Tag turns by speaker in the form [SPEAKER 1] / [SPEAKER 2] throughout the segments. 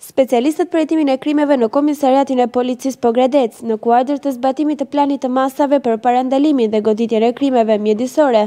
[SPEAKER 1] Specialistët për hetimin e krimeve në Komisariatin e Policisë Pogradec, në kuadër të zbatimit të planit të masave për parandalimin dhe goditjen e krimeve mjedisore,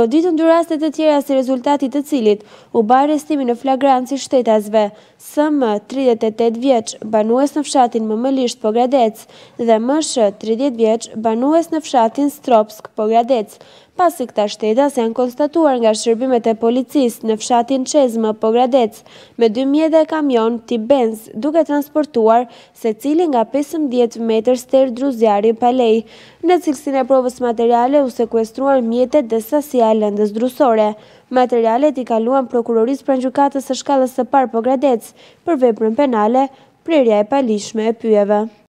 [SPEAKER 1] goditën dy raste të tjera si rezultat i të cilit u bë arrestimi në flagrancë i shtetasve SM, tridhjetë e tetë vjeç, banues në fshatin Memëlisht Pogradec dhe MSH, tridhjetë vjeç, banues në fshatin Stropskë Pogradec, pasi këta shtetas janë konstatuar nga shërbimet e policisë në fshatin Çezmë, Pogradec, me dy mjete kamion tip Benz, duke transportuar secili nga pesëmbëdhjetë metër ster dru zjarri pa leje. Në cilësinë e provës materiale u sekuestruan mjetet dhe sasia e lëndës drusore. Materialet i kaluan Prokurorisë pranë Gjykatës së Shkallës së Parë Pogradec për veprën penale Prerja e paligjshme e pyjeve.